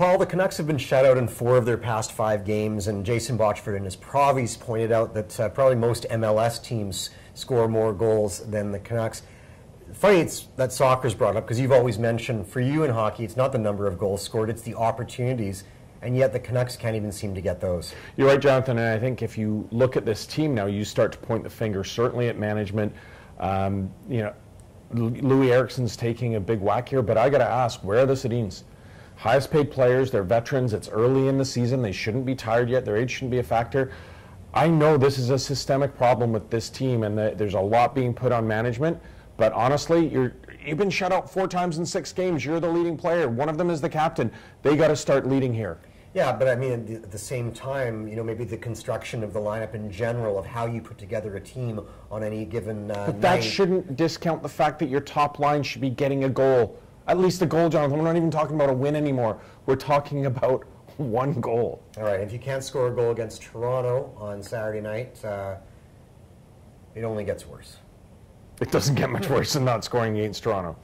Paul, the Canucks have been shut out in four of their past five games, and Jason Botchford and his Provies pointed out that uh, probably most MLS teams score more goals than the Canucks. Funny it's that soccer's brought up because you've always mentioned for you in hockey, it's not the number of goals scored, it's the opportunities, and yet the Canucks can't even seem to get those. You're right, Jonathan, and I think if you look at this team now, you start to point the finger certainly at management. Um, you know, Loui Eriksson's taking a big whack here, but I got to ask, where are the Sedins? Highest paid players, they're veterans, it's early in the season, they shouldn't be tired yet, their age shouldn't be a factor. I know this is a systemic problem with this team and that there's a lot being put on management, but honestly, you're you've been shut out four times in six games. You're the leading player. One of them is the captain. They got to start leading here. Yeah, but I mean, at the same time, you know, maybe the construction of the lineup in general, of how you put together a team on any given uh, But that night. shouldn't discount the fact that your top line should be getting a goal at least a goal, Jonathan. We're not even talking about a win anymore. We're talking about one goal. All right. If you can't score a goal against Toronto on Saturday night, uh, it only gets worse. It doesn't get much worse than not scoring against Toronto.